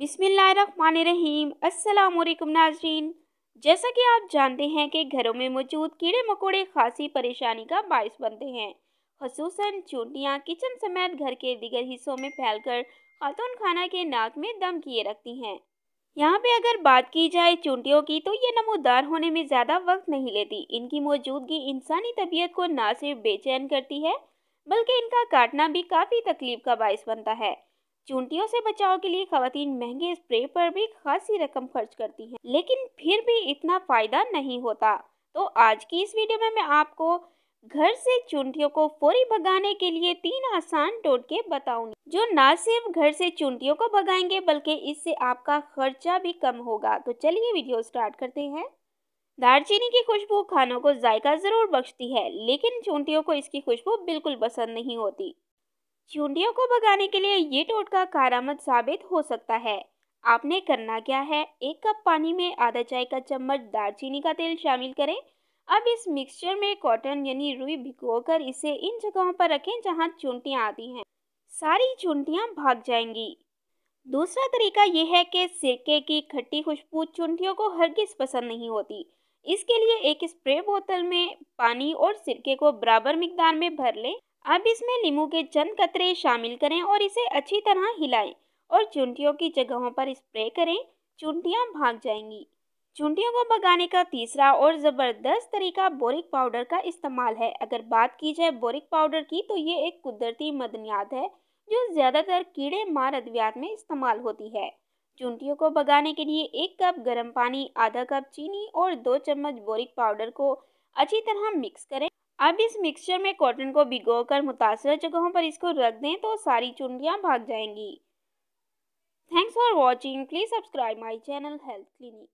बिसमीम अल्लाम नाजरीन। जैसा कि आप जानते हैं कि घरों में मौजूद कीड़े मकोड़े खासी परेशानी का बायस बनते हैं। खसूस चूंटियाँ किचन समेत घर के दिगर हिस्सों में फैलकर खातून खाना के नाक में दम किए रखती हैं। यहाँ पे अगर बात की जाए चूंटियों की तो ये नमोदार होने में ज़्यादा वक्त नहीं लेती। इनकी मौजूदगी इंसानी तबीयत को ना सिर्फ़ बेचैन करती है, बल्कि इनका काटना भी काफ़ी तकलीफ़ का बायस बनता है। चूंटियों से बचाव के लिए खातन महँगे स्प्रे पर भी खासी रकम खर्च करती हैं, लेकिन फिर भी इतना फ़ायदा नहीं होता। तो आज की इस वीडियो में मैं आपको घर से चूंटियों को फौरी भगाने के लिए तीन आसान टोटके बताऊँगी, जो ना सिर्फ़ घर से चूंटियों को भगाएँगे, बल्कि इससे आपका खर्चा भी कम होगा। तो चलिए वीडियो स्टार्ट करते हैं। दालचीनी की खुशबू खानों को जायका ज़रूर बख्शती है, लेकिन चूंटियों को इसकी खुशबू बिल्कुल पसंद नहीं होती। चूंटियों को भगाने के लिए ये टोटका कारामद साबित हो सकता है। आपने करना क्या है? एक कप पानी में आधा चाय का चम्मच दालचीनी का तेल शामिल करें। अब इस मिक्सचर में कॉटन यानी रुई भिगोकर इसे इन जगहों पर रखें जहाँ चूंटियाँ आती हैं। सारी चूंटियाँ भाग जाएँगी। दूसरा तरीका यह है कि सिरके की खट्टी खुशबू चूंटियों को हरगिज पसंद नहीं होती। इसके लिए एक स्प्रे बोतल में पानी और सिरके को बराबर मिकदार में भर लें। अब इसमें नींबू के चंद कतरे शामिल करें और इसे अच्छी तरह हिलाएँ और चुंटियों की जगहों पर स्प्रे करें चुंटियाँ भाग जाएँगी। चुंटियों को भगाने का तीसरा और ज़बरदस्त तरीका बोरिक पाउडर का इस्तेमाल है। अगर बात की जाए बोरिक पाउडर की तो ये एक कुदरती मदनियात है, जो ज़्यादातर कीड़े मार अद्वियात में इस्तेमाल होती है। चुंटियों को भगाने के लिए एक कप गर्म पानी, आधा कप चीनी और दो चम्मच बोरिक पाउडर को अच्छी तरह मिक्स करें। अब इस मिक्सचर में कॉटन को भिगोकर मुतासर जगहों पर इसको रख दें तो सारी चुंडियाँ भाग जाएँगी। Thanks for watching please subscribe my channel health clinic